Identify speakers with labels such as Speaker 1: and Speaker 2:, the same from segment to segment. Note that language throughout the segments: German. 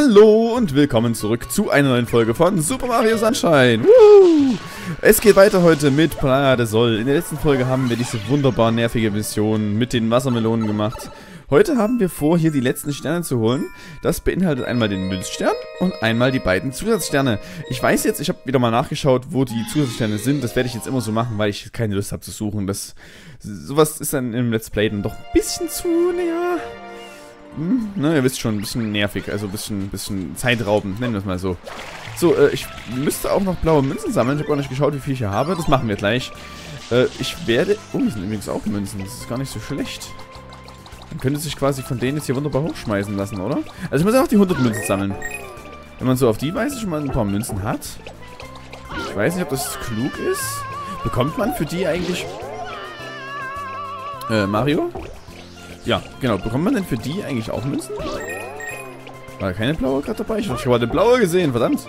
Speaker 1: Hallo und willkommen zurück zu einer neuen Folge von Super Mario Sunshine. Woo! Es geht weiter heute mit Playa de Sol. In der letzten Folge haben wir diese wunderbar nervige Mission mit den Wassermelonen gemacht. Heute haben wir vor, hier die letzten Sterne zu holen. Das beinhaltet einmal den Münzstern und einmal die beiden Zusatzsterne. Ich weiß jetzt, ich habe wieder mal nachgeschaut, wo die Zusatzsterne sind. Das werde ich jetzt immer so machen, weil ich keine Lust habe zu suchen. Das, sowas ist dann im Let's Play dann doch ein bisschen zu, naja... Hm, ne, ihr wisst schon, ein bisschen nervig, also ein bisschen, bisschen zeitraubend, nennen wir es mal so. So, äh, ich müsste auch noch blaue Münzen sammeln. Ich habe gar nicht geschaut, wie viel ich hier habe. Das machen wir gleich. Äh, ich werde... Oh, hier sind übrigens auch Münzen. Das ist gar nicht so schlecht. Man könnte sich quasi von denen jetzt hier wunderbar hochschmeißen lassen, oder? Also ich muss auch die 100 Münzen sammeln. Wenn man so auf die Weise schon mal ein paar Münzen hat. Ich weiß nicht, ob das klug ist. Bekommt man für die eigentlich... Äh, Mario? Ja, genau. Bekommt man denn für die eigentlich auch Münzen? War da keine blaue gerade dabei? Ich habe eine blaue gesehen, verdammt.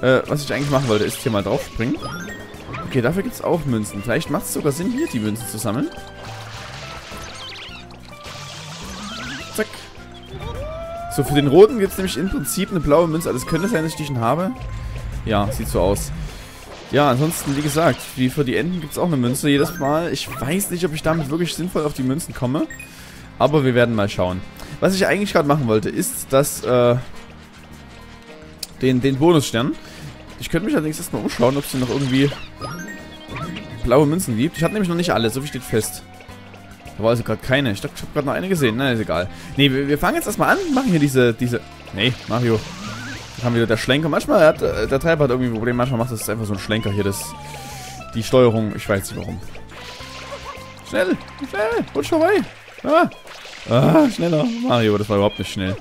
Speaker 1: Äh, was ich eigentlich machen wollte, ist hier mal draufspringen. Okay, dafür gibt es auch Münzen. Vielleicht macht es sogar Sinn, hier die Münzen zu sammeln. Zack. So, für den roten gibt es nämlich im Prinzip eine blaue Münze. Also es könnte sein, dass ich die schon habe. Ja, sieht so aus. Ja, ansonsten, wie gesagt, wie für die Enden gibt es auch eine Münze jedes Mal. Ich weiß nicht, ob ich damit wirklich sinnvoll auf die Münzen komme. Aber wir werden mal schauen. Was ich eigentlich gerade machen wollte, ist, dass, äh, den, den Bonusstern. Ich könnte mich allerdings erstmal umschauen, ob es hier noch irgendwie blaue Münzen gibt. Ich habe nämlich noch nicht alle, so viel steht fest. Da war also gerade keine. Ich dachte, ich habe gerade noch eine gesehen. Na, ist egal. Nee, wir, wir fangen jetzt erstmal an, machen hier diese, diese... Nee, Mario. Da haben wir wieder der Schlenker. Manchmal hat äh, der Treiber hat irgendwie ein Problem. Manchmal macht das einfach so ein Schlenker hier. Das, die Steuerung, ich weiß nicht warum. Schnell, schnell, rutsch vorbei. Ah, ah schneller. Mario, das war überhaupt nicht schnell.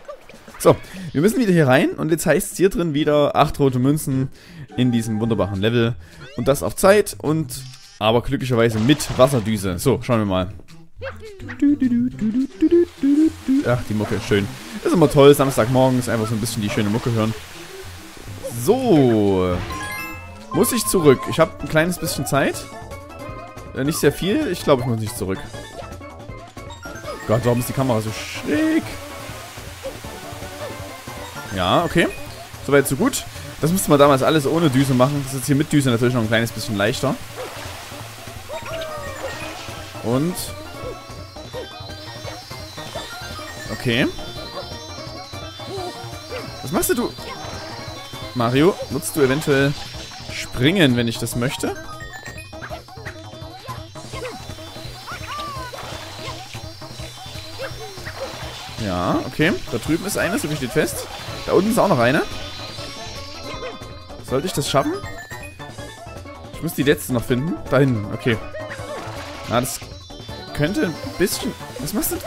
Speaker 1: So, wir müssen wieder hier rein und jetzt heißt es hier drin wieder 8 rote Münzen in diesem wunderbaren Level. Und das auf Zeit und aber glücklicherweise mit Wasserdüse. So, schauen wir mal. Ach, die Mucke ist schön. ist immer toll, Samstagmorgens einfach so ein bisschen die schöne Mucke hören. So. Muss ich zurück? Ich habe ein kleines bisschen Zeit. Äh, nicht sehr viel. Ich glaube, ich muss nicht zurück. Gott, warum ist die Kamera so schräg? Ja, okay. Soweit, so gut. Das musste man damals alles ohne Düse machen. Das ist jetzt hier mit Düse natürlich noch ein kleines bisschen leichter. Und Okay. Was machst du? Mario, nutzt du eventuell Springen, wenn ich das möchte? Ja, okay. Da drüben ist eine, so wie steht fest. Da unten ist auch noch eine. Sollte ich das schaffen? Ich muss die letzte noch finden. Da hinten, okay. Na, das könnte ein bisschen... Was machst du?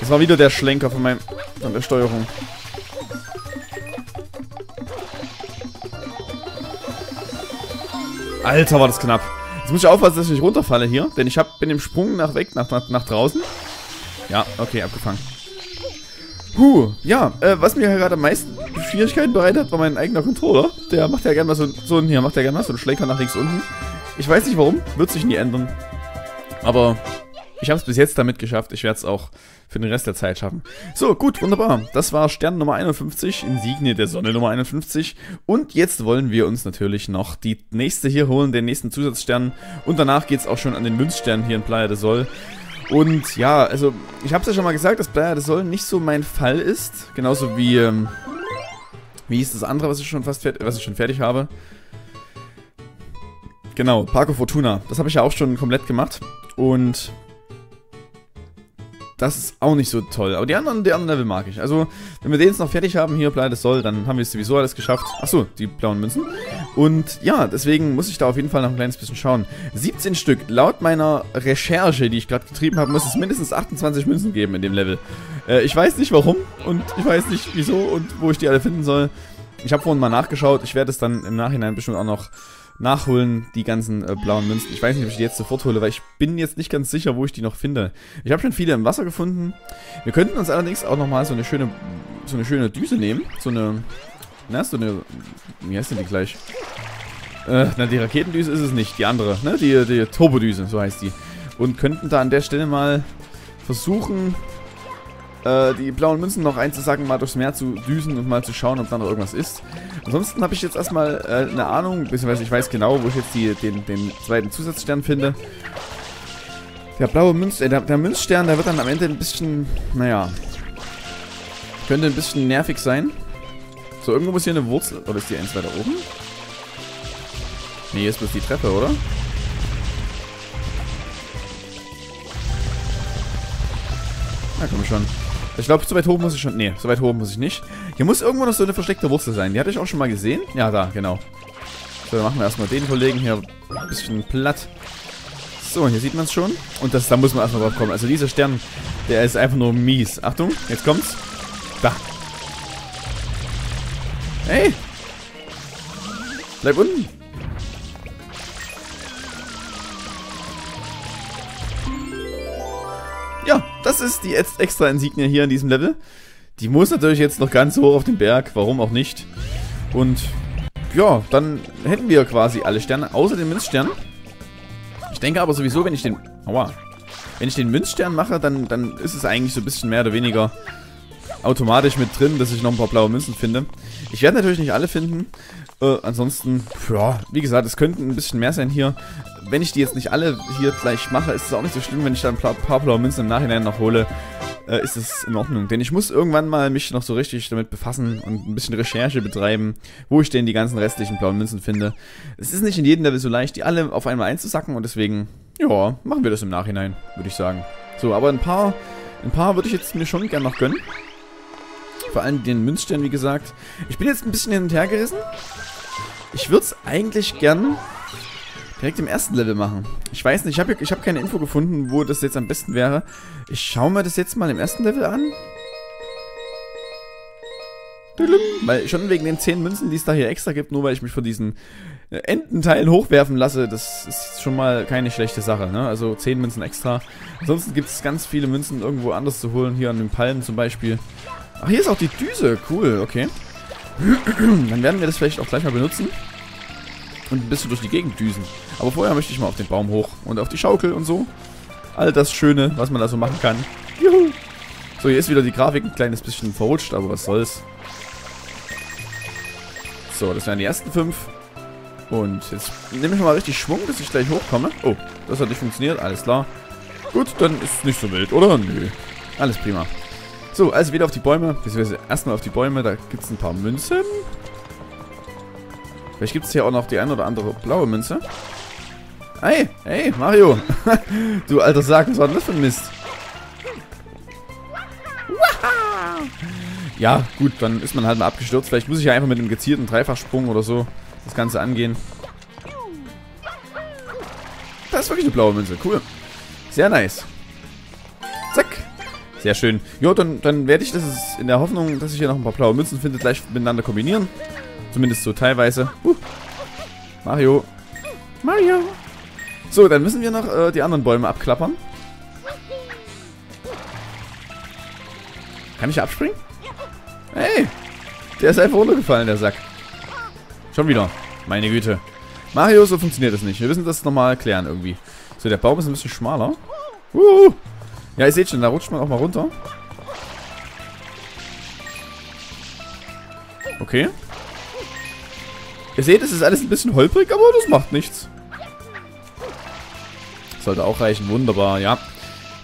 Speaker 1: Das war wieder der Schlenker von meinem von der Steuerung. Alter, war das knapp. Jetzt muss ich aufpassen, dass ich nicht runterfalle hier, denn ich hab, bin im Sprung nach weg, nach, nach, nach draußen. Ja, okay, abgefangen. Huh, ja, äh, was mir gerade am meisten Schwierigkeiten bereitet war mein eigener Controller. Der macht ja gerne mal so, so hier, macht ja gerne mal so einen Schlenker nach links unten. Ich weiß nicht warum, wird sich nie ändern. Aber ich habe es bis jetzt damit geschafft. Ich werde es auch für den Rest der Zeit schaffen. So, gut, wunderbar. Das war Stern Nummer 51, Insigne der Sonne Nummer 51. Und jetzt wollen wir uns natürlich noch die nächste hier holen, den nächsten Zusatzstern. Und danach geht es auch schon an den Münzstern hier in Playa de Sol. Und ja, also ich habe es ja schon mal gesagt, dass Playa de Sol nicht so mein Fall ist. Genauso wie, ähm, wie ist das andere, was ich schon fast fertig, was ich schon fertig habe. Genau, Parco Fortuna. Das habe ich ja auch schon komplett gemacht. Und das ist auch nicht so toll. Aber die anderen, die anderen Level mag ich. Also, wenn wir den jetzt noch fertig haben, hier, des Soll, dann haben wir es sowieso alles geschafft. Achso, die blauen Münzen. Und ja, deswegen muss ich da auf jeden Fall noch ein kleines bisschen schauen. 17 Stück. Laut meiner Recherche, die ich gerade getrieben habe, muss es mindestens 28 Münzen geben in dem Level. Äh, ich weiß nicht warum und ich weiß nicht wieso und wo ich die alle finden soll. Ich habe vorhin mal nachgeschaut. Ich werde es dann im Nachhinein bestimmt auch noch nachholen, die ganzen äh, blauen Münzen. Ich weiß nicht, ob ich die jetzt sofort hole, weil ich bin jetzt nicht ganz sicher, wo ich die noch finde. Ich habe schon viele im Wasser gefunden. Wir könnten uns allerdings auch nochmal so eine schöne, so eine schöne Düse nehmen. So eine, na, so eine, wie heißt denn die gleich? Äh, na, die Raketendüse ist es nicht, die andere, ne? Die, die Turbodüse, so heißt die. Und könnten da an der Stelle mal versuchen, äh, die blauen Münzen noch einzusacken, mal durchs Meer zu düsen und mal zu schauen, ob da noch irgendwas ist. Ansonsten habe ich jetzt erstmal äh, eine Ahnung, beziehungsweise ich weiß genau, wo ich jetzt die, den, den zweiten Zusatzstern finde. Der blaue Münz, äh, der, der Münzstern, der wird dann am Ende ein bisschen, naja, könnte ein bisschen nervig sein. So, irgendwo muss hier eine Wurzel, oder ist die eins weiter oben? Nee, hier ist bloß die Treppe, oder? Na komm schon. Ich glaube, so weit hoch muss ich schon... Nee, so weit hoch muss ich nicht. Hier muss irgendwo noch so eine versteckte Wurzel sein. Die hatte ich auch schon mal gesehen. Ja, da, genau. So, dann machen wir erstmal den Kollegen hier ein bisschen platt. So, hier sieht man es schon. Und das, da muss man erstmal drauf kommen. Also dieser Stern, der ist einfach nur mies. Achtung, jetzt kommt's. Da. Hey! Bleib unten. Das ist die extra Insignie hier in diesem Level. Die muss natürlich jetzt noch ganz hoch auf den Berg, warum auch nicht. Und ja, dann hätten wir quasi alle Sterne, außer den Münzstern. Ich denke aber sowieso, wenn ich den... Aua. Wenn ich den Münzstern mache, dann, dann ist es eigentlich so ein bisschen mehr oder weniger automatisch mit drin, dass ich noch ein paar blaue Münzen finde. Ich werde natürlich nicht alle finden. Äh, ansonsten, ja, wie gesagt, es könnten ein bisschen mehr sein hier. Wenn ich die jetzt nicht alle hier gleich mache, ist es auch nicht so schlimm, wenn ich dann ein paar blaue Münzen im Nachhinein noch hole. Äh, ist es in Ordnung. Denn ich muss irgendwann mal mich noch so richtig damit befassen und ein bisschen Recherche betreiben, wo ich denn die ganzen restlichen blauen Münzen finde. Es ist nicht in jedem Level so leicht, die alle auf einmal einzusacken und deswegen, ja, machen wir das im Nachhinein, würde ich sagen. So, aber ein paar, ein paar würde ich jetzt mir schon gern noch gönnen. Vor allem den Münzstern, wie gesagt. Ich bin jetzt ein bisschen hin und her gerissen. Ich würde es eigentlich gern direkt im ersten Level machen. Ich weiß nicht, ich habe ich hab keine Info gefunden, wo das jetzt am besten wäre. Ich schaue mir das jetzt mal im ersten Level an. Weil schon wegen den 10 Münzen, die es da hier extra gibt, nur weil ich mich von diesen äh, Ententeilen hochwerfen lasse, das ist schon mal keine schlechte Sache. Ne? Also 10 Münzen extra. Ansonsten gibt es ganz viele Münzen irgendwo anders zu holen. Hier an den Palmen zum Beispiel. Ach, hier ist auch die Düse. Cool, okay. Dann werden wir das vielleicht auch gleich mal benutzen. Und ein bisschen durch die Gegend düsen. Aber vorher möchte ich mal auf den Baum hoch. Und auf die Schaukel und so. All das Schöne, was man da so machen kann. Juhu. So, hier ist wieder die Grafik ein kleines bisschen verrutscht, aber was soll's. So, das wären die ersten fünf. Und jetzt nehme ich mal richtig Schwung, dass ich gleich hochkomme. Oh, das hat nicht funktioniert, alles klar. Gut, dann ist es nicht so wild, oder? Nö. Alles prima. So, also wieder auf die Bäume. Beziehungsweise erstmal auf die Bäume. Da gibt es ein paar Münzen. Vielleicht gibt es hier auch noch die ein oder andere blaue Münze. Hey, hey, Mario. du alter Sack, was war denn das für ein Mist? Ja, gut, dann ist man halt mal abgestürzt. Vielleicht muss ich ja einfach mit einem gezielten Dreifachsprung oder so das Ganze angehen. Das ist wirklich eine blaue Münze. Cool. Sehr nice. Sehr schön. Ja, dann, dann werde ich das in der Hoffnung, dass ich hier noch ein paar blaue Münzen finde, gleich miteinander kombinieren. Zumindest so teilweise. Uh. Mario. Mario. So, dann müssen wir noch äh, die anderen Bäume abklappern. Kann ich abspringen? Hey! Der ist einfach runtergefallen, der Sack. Schon wieder. Meine Güte. Mario, so funktioniert das nicht. Wir müssen das nochmal klären irgendwie. So, der Baum ist ein bisschen schmaler. Uh, ja, ihr seht schon, da rutscht man auch mal runter. Okay. Ihr seht, es ist alles ein bisschen holprig, aber das macht nichts. Sollte auch reichen. Wunderbar, ja.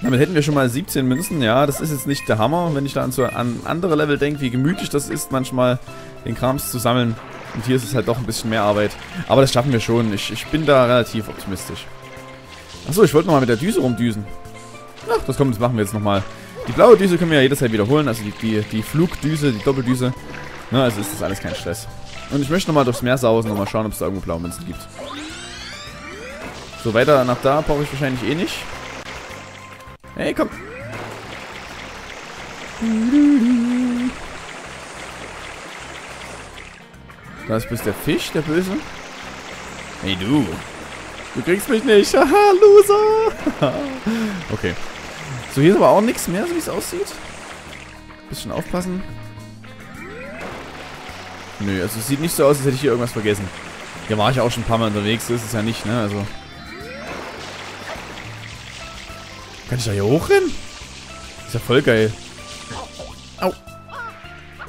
Speaker 1: Damit hätten wir schon mal 17 Münzen. Ja, das ist jetzt nicht der Hammer, wenn ich da an, so, an andere Level denke, wie gemütlich das ist, manchmal den Krams zu sammeln. Und hier ist es halt doch ein bisschen mehr Arbeit. Aber das schaffen wir schon. Ich, ich bin da relativ optimistisch. Achso, ich wollte nochmal mit der Düse rumdüsen. Ach, das kommt, das machen wir jetzt nochmal. Die blaue Düse können wir ja jederzeit wiederholen, also die, die, die Flugdüse, die Doppeldüse. Na, also ist das alles kein Stress. Und ich möchte nochmal durchs Meer sausen und mal schauen, ob es da irgendwo blaue Münzen gibt. So, weiter nach da brauche ich wahrscheinlich eh nicht. Hey, komm. Da ist bis der Fisch, der Böse. Hey, du. Du kriegst mich nicht. Haha, Loser. okay. So, hier ist aber auch nichts mehr, so wie es aussieht. Bisschen aufpassen. Nö, also es sieht nicht so aus, als hätte ich hier irgendwas vergessen. Hier war ich auch schon ein paar Mal unterwegs, so ist es ja nicht, ne? Also. Kann ich da hier hochrennen? Ist ja voll geil. Au.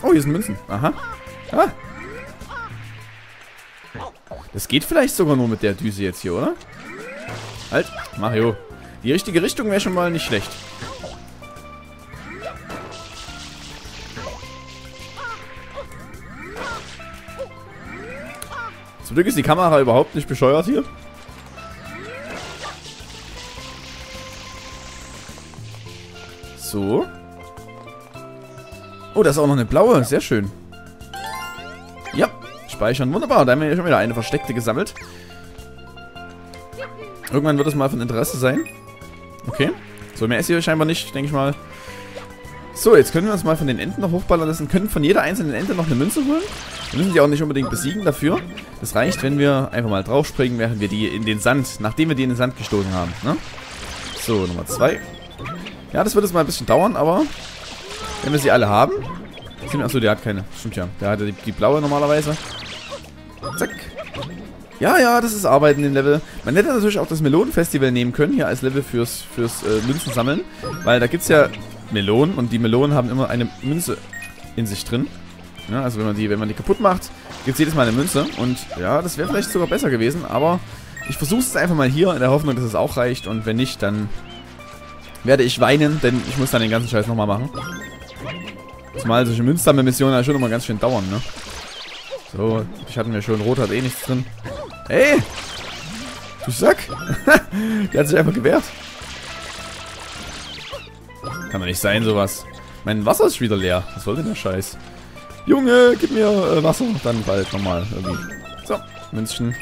Speaker 1: Oh, hier sind Münzen. Aha. Ah. Das geht vielleicht sogar nur mit der Düse jetzt hier, oder? Halt, Mario. Die richtige Richtung wäre schon mal nicht schlecht. Zum Glück ist die Kamera überhaupt nicht bescheuert hier. So. Oh, da ist auch noch eine blaue. Sehr schön. Ja, speichern. Wunderbar. Da haben wir schon wieder eine versteckte gesammelt. Irgendwann wird es mal von Interesse sein. Okay. So, mehr ist hier scheinbar nicht, denke ich mal. So, jetzt können wir uns mal von den Enten noch hochballern lassen. Können von jeder einzelnen Ente noch eine Münze holen. Wir müssen die auch nicht unbedingt besiegen dafür. Das reicht, wenn wir einfach mal draufspringen, während wir die in den Sand, nachdem wir die in den Sand gestoßen haben. Ne? So, Nummer zwei. Ja, das wird jetzt mal ein bisschen dauern, aber wenn wir sie alle haben. Achso, der hat keine. Stimmt ja. Der hatte die, die blaue normalerweise. Zack. Ja, ja, das ist Arbeiten im Level. Man hätte natürlich auch das Melonenfestival nehmen können, hier als Level fürs, fürs äh, Münzen sammeln. Weil da gibt es ja Melonen und die Melonen haben immer eine Münze in sich drin. Ja, also wenn man die, wenn man die kaputt macht, gibt es jedes Mal eine Münze. Und ja, das wäre vielleicht sogar besser gewesen, aber ich versuche es einfach mal hier in der Hoffnung, dass es auch reicht. Und wenn nicht, dann werde ich weinen, denn ich muss dann den ganzen Scheiß nochmal machen. Zumal solche Münzsammelmissionen ja schon immer ganz schön dauern, ne? So, ich hatte mir schon, Rot hat eh nichts drin. Ey! Du Sack! Der hat sich einfach gewehrt. Kann doch nicht sein, sowas. Mein Wasser ist wieder leer. Was soll denn der Scheiß? Junge, gib mir äh, Wasser. Dann bald nochmal irgendwie. So, Münzchen.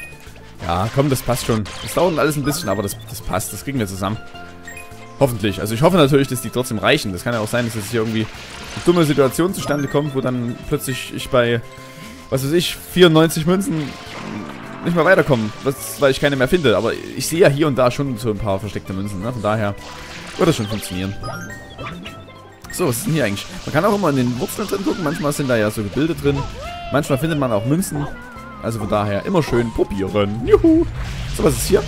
Speaker 1: Ja, komm, das passt schon. Das dauert alles ein bisschen, aber das, das passt. Das kriegen wir zusammen. Hoffentlich. Also ich hoffe natürlich, dass die trotzdem reichen. Das kann ja auch sein, dass jetzt hier irgendwie eine dumme Situation zustande kommt, wo dann plötzlich ich bei, was weiß ich, 94 Münzen nicht mehr weiterkomme, was, weil ich keine mehr finde. Aber ich sehe ja hier und da schon so ein paar versteckte Münzen. Ne? Von daher wird das schon funktionieren. So, was ist denn hier eigentlich? Man kann auch immer in den Wurzeln drin gucken. Manchmal sind da ja so Gebilde drin. Manchmal findet man auch Münzen. Also von daher immer schön probieren. Juhu. So, was ist hier?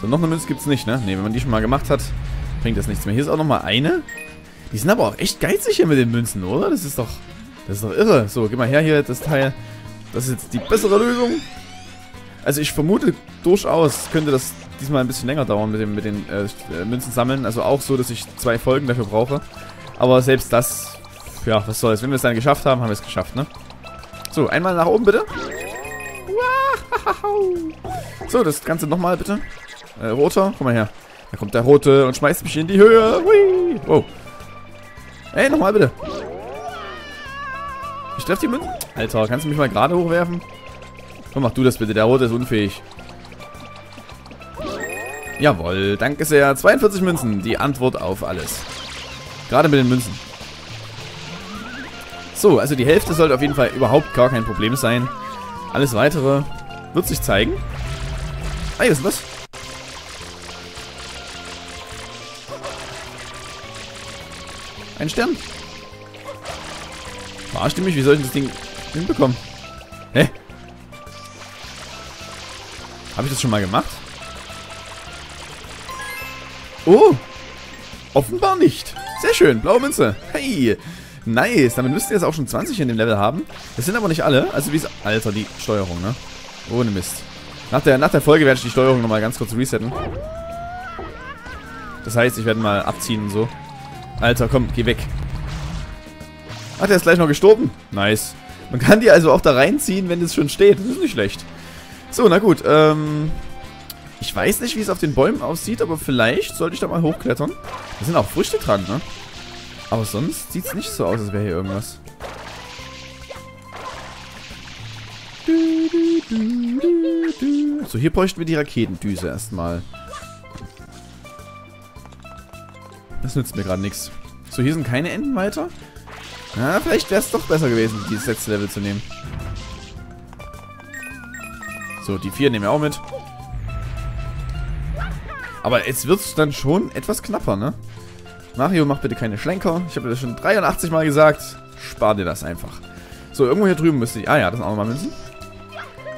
Speaker 1: So, noch eine Münze gibt es nicht, ne? Ne, wenn man die schon mal gemacht hat, bringt das nichts mehr. Hier ist auch noch mal eine. Die sind aber auch echt geizig hier mit den Münzen, oder? Das ist doch... Das ist doch irre. So, gib mal her hier, das Teil. Das ist jetzt die bessere Lösung. Also ich vermute durchaus, könnte das diesmal ein bisschen länger dauern mit, dem, mit den äh, Münzen sammeln. Also auch so, dass ich zwei Folgen dafür brauche. Aber selbst das, ja, was soll's. Wenn wir es dann geschafft haben, haben wir es geschafft, ne? So, einmal nach oben bitte. So, das Ganze nochmal bitte. Äh, roter, komm mal her. Da kommt der rote und schmeißt mich in die Höhe. Hui. Wow. Ey, nochmal bitte. Ich treffe die Münzen. Alter, kannst du mich mal gerade hochwerfen? Komm, mach du das bitte. Der rote ist unfähig. Jawohl, danke sehr. 42 Münzen, die Antwort auf alles. Gerade mit den Münzen. So, also die Hälfte sollte auf jeden Fall überhaupt gar kein Problem sein. Alles weitere wird sich zeigen. Ah, hier ist was. Ein Stern. Verarscht mich? Wie soll ich das Ding hinbekommen? Hä? Habe ich das schon mal gemacht? Oh! Offenbar nicht. Sehr schön. Blaue Münze. Hey! Nice. Damit müsst ihr jetzt auch schon 20 in dem Level haben. Das sind aber nicht alle. Also wie es... Alter, die Steuerung, ne? Ohne Mist. Nach der, nach der Folge werde ich die Steuerung nochmal ganz kurz resetten. Das heißt, ich werde mal abziehen und so. Alter, komm, geh weg. Ach, der ist gleich noch gestorben. Nice. Man kann die also auch da reinziehen, wenn es schon steht. Das ist nicht schlecht. So, na gut. Ähm, ich weiß nicht, wie es auf den Bäumen aussieht, aber vielleicht sollte ich da mal hochklettern. Da sind auch Früchte dran, ne? Aber sonst sieht es nicht so aus, als wäre hier irgendwas. So, hier bräuchten wir die Raketendüse erstmal. Das nützt mir gerade nichts. So, hier sind keine Enden weiter. Na, vielleicht wäre es doch besser gewesen, dieses letzte Level zu nehmen. So, die vier nehmen wir auch mit. Aber jetzt wird es dann schon etwas knapper, ne? Mario, mach bitte keine Schlenker. Ich habe das schon 83 Mal gesagt. Spar dir das einfach. So, irgendwo hier drüben müsste ich... Ah ja, das sind auch nochmal Münzen.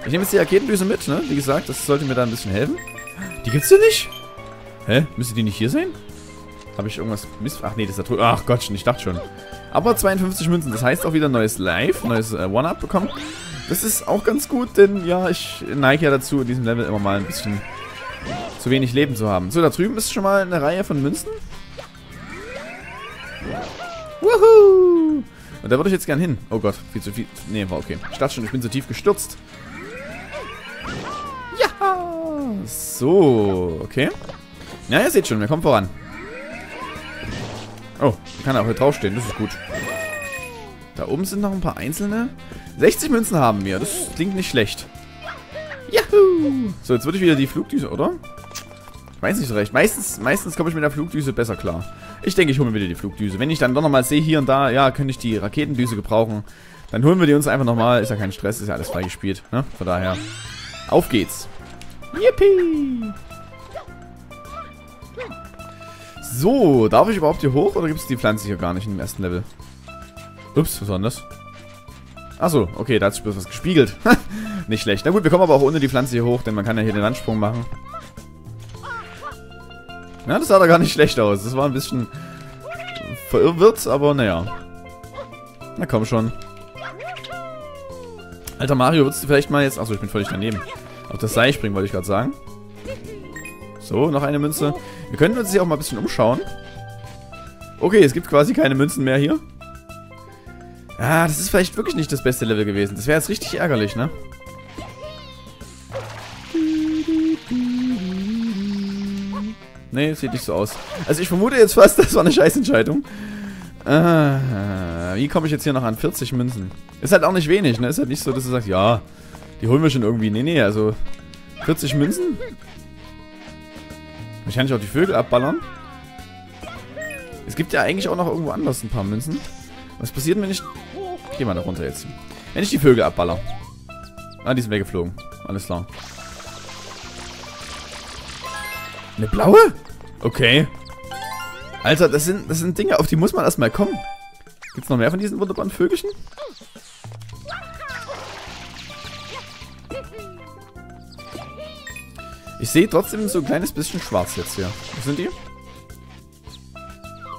Speaker 1: Ich nehme jetzt die Raketendüse mit, ne? Wie gesagt, das sollte mir da ein bisschen helfen. Die gibt's hier nicht? Hä? Müsste die nicht hier sein? Habe ich irgendwas miss... Ach nee, das ist da drüben. Ach Gottchen, ich dachte schon. Aber 52 Münzen, das heißt auch wieder neues Live, neues äh, One-Up bekommen. Das ist auch ganz gut, denn ja, ich neige ja dazu, in diesem Level immer mal ein bisschen zu wenig Leben zu haben. So, da drüben ist schon mal eine Reihe von Münzen. Wuhu! Und da würde ich jetzt gern hin. Oh Gott, viel zu viel. Nee, war okay. Ich dachte schon, ich bin zu tief gestürzt. Ja! So, okay. Ja, ihr seht schon, wir kommen voran. Oh, kann auch hier draufstehen, das ist gut. Da oben sind noch ein paar einzelne. 60 Münzen haben wir, das klingt nicht schlecht. Juhu! So, jetzt würde ich wieder die Flugdüse, oder? Ich weiß nicht so recht. Meistens, meistens komme ich mit der Flugdüse besser klar. Ich denke, ich hole mir wieder die Flugdüse. Wenn ich dann doch nochmal sehe, hier und da, ja, könnte ich die Raketendüse gebrauchen, dann holen wir die uns einfach nochmal. Ist ja kein Stress, ist ja alles freigespielt. Ne? Von daher, auf geht's. Yippie! So, darf ich überhaupt hier hoch oder gibt es die Pflanze hier gar nicht im ersten Level? Ups, was war das? Achso, okay, da hat sich bloß was gespiegelt. nicht schlecht. Na gut, wir kommen aber auch ohne die Pflanze hier hoch, denn man kann ja hier den Landsprung machen. Ja, das sah da gar nicht schlecht aus. Das war ein bisschen verirrt, aber naja. Na komm schon. Alter Mario, würdest du vielleicht mal jetzt... Achso, ich bin völlig daneben. Auf das Seil springen, wollte ich gerade sagen. So, noch eine Münze. Wir könnten uns hier auch mal ein bisschen umschauen. Okay, es gibt quasi keine Münzen mehr hier. Ah, das ist vielleicht wirklich nicht das beste Level gewesen. Das wäre jetzt richtig ärgerlich, ne? Nee, sieht nicht so aus. Also ich vermute jetzt fast, das war eine Scheißentscheidung. Ah, wie komme ich jetzt hier noch an 40 Münzen? Ist halt auch nicht wenig, ne? Ist halt nicht so, dass du sagst, ja, die holen wir schon irgendwie. Nee, nee, also 40 Münzen? Ich kann nicht auch die Vögel abballern. Es gibt ja eigentlich auch noch irgendwo anders ein paar Münzen. Was passiert, wenn ich... Geh mal da runter jetzt. Wenn ich die Vögel abballer. Ah, die sind weggeflogen. Alles klar. Eine blaue? Okay. Alter, das sind, das sind Dinge, auf die muss man erstmal kommen. Gibt's noch mehr von diesen wunderbaren Vögelchen? Ich sehe trotzdem so ein kleines bisschen schwarz jetzt hier. Wo sind die?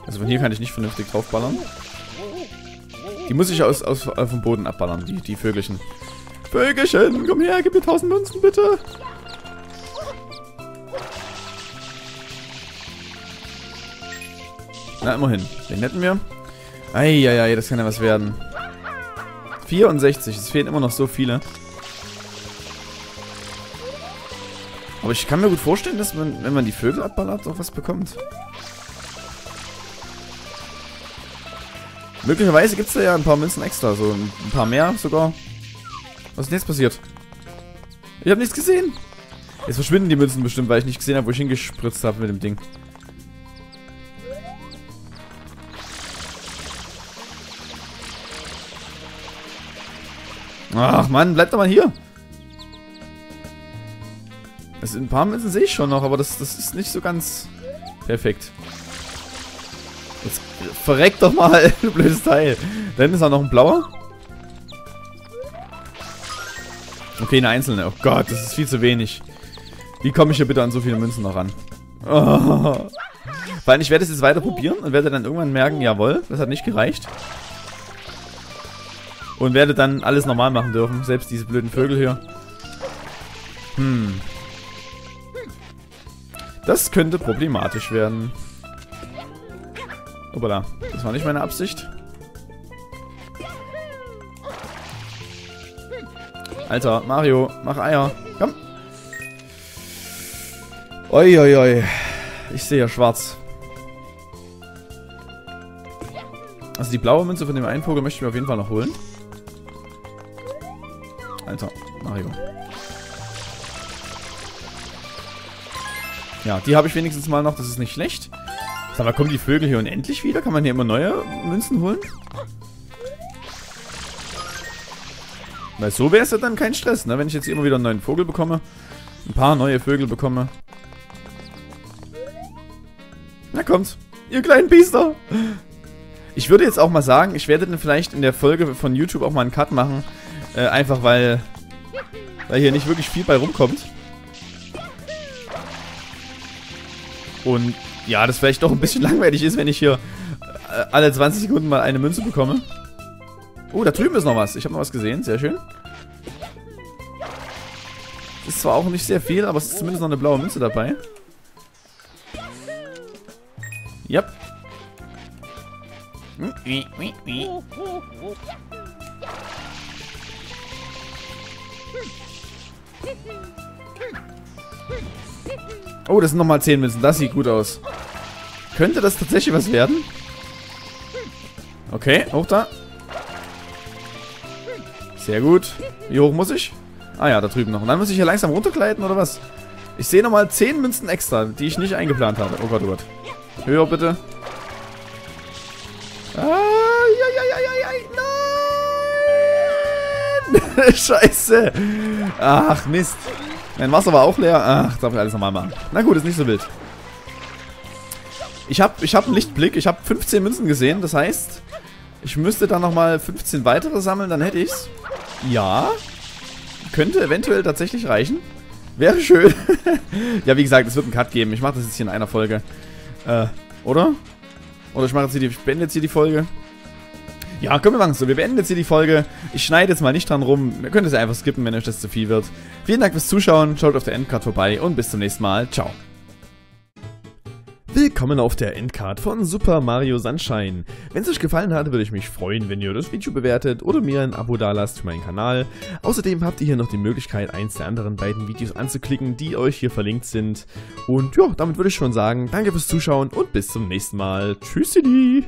Speaker 1: Also von hier kann ich nicht vernünftig draufballern. Die muss ich aus, aus, aus dem Boden abballern, die, die Vögelchen. Vögelchen, komm her, gib mir 1000 Münzen, bitte. Na, immerhin. Den hätten wir. Eieiei, das kann ja was werden. 64, es fehlen immer noch so viele. Aber ich kann mir gut vorstellen, dass man, wenn man die Vögel abballert, auch was bekommt. Möglicherweise gibt es da ja ein paar Münzen extra, so ein paar mehr sogar. Was ist denn jetzt passiert? Ich habe nichts gesehen. Jetzt verschwinden die Münzen bestimmt, weil ich nicht gesehen habe, wo ich hingespritzt habe mit dem Ding. Ach Mann, bleib doch mal hier. Also ein paar Münzen sehe ich schon noch, aber das, das ist nicht so ganz perfekt. Jetzt verreck doch mal, du blödes Teil. Da hinten ist auch noch ein blauer. Okay, eine einzelne. Oh Gott, das ist viel zu wenig. Wie komme ich hier bitte an so viele Münzen noch ran? Oh. Vor allem, ich werde es jetzt weiter probieren und werde dann irgendwann merken, jawohl, das hat nicht gereicht. Und werde dann alles normal machen dürfen. Selbst diese blöden Vögel hier. Hm. Das könnte problematisch werden. Hoppala. Das war nicht meine Absicht. Alter, Mario, mach Eier. Komm. Oi, oi, oi. Ich sehe ja schwarz. Also die blaue Münze von dem einen Vogel möchte ich mir auf jeden Fall noch holen. Alter, Mario. Ja, die habe ich wenigstens mal noch, das ist nicht schlecht. Sag mal, kommen die Vögel hier unendlich wieder? Kann man hier immer neue Münzen holen? Weil so wäre es ja dann kein Stress, ne? Wenn ich jetzt immer wieder einen neuen Vogel bekomme. Ein paar neue Vögel bekomme. Na kommt, ihr kleinen Biester. Ich würde jetzt auch mal sagen, ich werde dann vielleicht in der Folge von YouTube auch mal einen Cut machen. Äh, einfach weil, weil hier nicht wirklich viel bei rumkommt. Und ja, das vielleicht doch ein bisschen langweilig ist, wenn ich hier äh, alle 20 Sekunden mal eine Münze bekomme. Oh, da drüben ist noch was. Ich habe noch was gesehen. Sehr schön. Ist zwar auch nicht sehr viel, aber es ist zumindest noch eine blaue Münze dabei. Yep. Oh, das sind nochmal 10 Münzen. Das sieht gut aus. Könnte das tatsächlich was werden? Okay, hoch da. Sehr gut. Wie hoch muss ich? Ah ja, da drüben noch. Und dann muss ich hier langsam runtergleiten, oder was? Ich sehe nochmal 10 Münzen extra, die ich nicht eingeplant habe. Oh Gott, oh Gott. Höher bitte. Ah, ja, ja, ja, ja. Nein! Scheiße. Ach, Mist. Mein Wasser war auch leer. Ach, darf ich alles nochmal machen. Na gut, ist nicht so wild. Ich habe ich hab einen Lichtblick. Ich habe 15 Münzen gesehen. Das heißt, ich müsste dann nochmal 15 weitere sammeln. Dann hätte ich's. Ja. Könnte eventuell tatsächlich reichen. Wäre schön. ja, wie gesagt, es wird einen Cut geben. Ich mache das jetzt hier in einer Folge. Äh, oder? Oder ich mache ich beende jetzt hier die Folge. Ja, komm, wir machen es so. Wir beenden jetzt hier die Folge. Ich schneide jetzt mal nicht dran rum. Ihr könnt es einfach skippen, wenn euch das zu viel wird. Vielen Dank fürs Zuschauen. Schaut auf der Endcard vorbei und bis zum nächsten Mal. Ciao. Willkommen auf der Endcard von Super Mario Sunshine. Wenn es euch gefallen hat, würde ich mich freuen, wenn ihr das Video bewertet oder mir ein Abo dalasst für meinen Kanal. Außerdem habt ihr hier noch die Möglichkeit, eins der anderen beiden Videos anzuklicken, die euch hier verlinkt sind. Und ja, damit würde ich schon sagen, danke fürs Zuschauen und bis zum nächsten Mal. Tschüssi!